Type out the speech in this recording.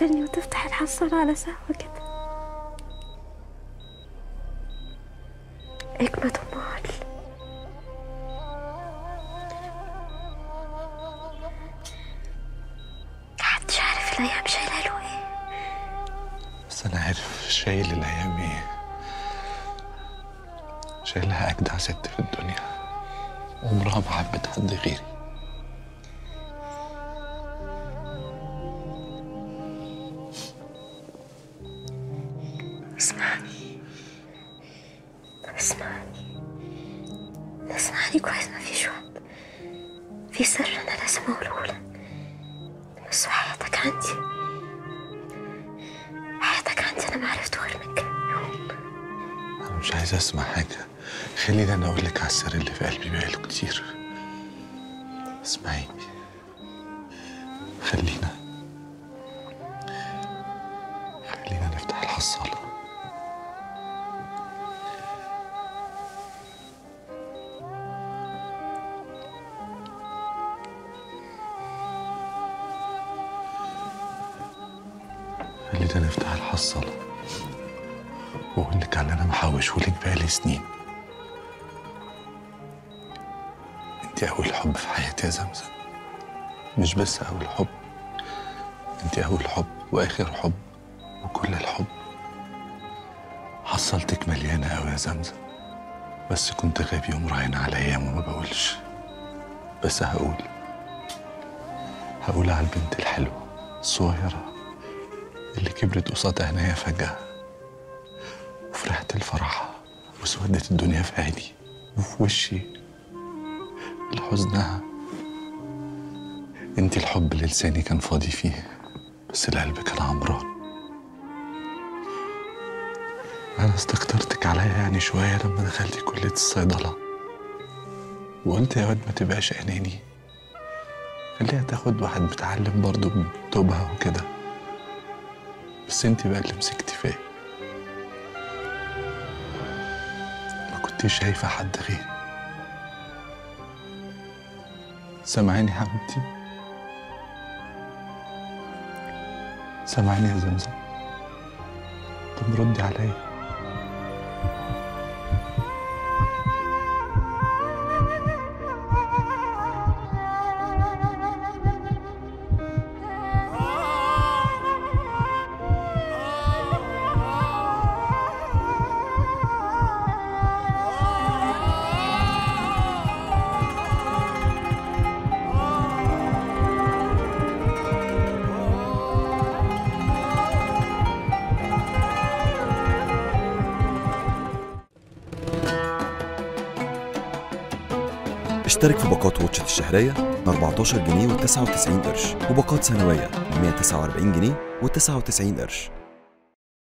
تغفلني وتفتح الحصالة على سهوة كده. اجمد امال محدش عارف الأيام شايلة له إيه. بس أنا عارف شايل الأيام إيه. شايلها أجدع ست في الدنيا. عمرها ما حبت حد غيري. اسمعني. اسمعني كويس ما فيش وقت في سر أنا لازم أقوله لك. بس حياتك عندي. حياتك عندي أنا ما عرفته غير من كام يوم. أنا مش عايز أسمع حاجة. خليني أنا أقول لك على السر اللي في قلبي بقاله كتير. اسمعيني. خلينا. خلينا نفتح الحصاله خلينا نفتح الحصاله واقول لك على اللي أنا محوشه لك بقالي سنين. أنت أول حب في حياتي يا زمزم. مش بس أول حب. أنت أول حب وآخر حب وكل الحب. حصلتك مليانة قوي يا زمزم. بس كنت غبي ومراهن على أيام وما بقولش. بس هقول. هقول على البنت الحلوة الصغيرة. اللي كبرت قصاد عينيا فجأة. وفرحت الفرح وسودت الدنيا في عيني وفي وشي. لحزنها انت الحب اللي لساني كان فاضي فيه بس القلب كان عمران. أنا استكترتك عليا يعني شوية لما دخلتي كلية الصيدلة. وقلت يا واد ما تبقاش اناني خليها تاخد واحد متعلم برضه بتوبها وكده. بس انت بقى اللي مسكتي فيا. ما كنتش شايفة حد غيري. سامعاني حبيبتي؟ سامعاني يا زمزم؟ طب ردي عليا. اشترك في باقات واتشت الشهرية ب 14 جنيه و99 قرش وباقات سنوية ب 149 جنيه و99 قرش.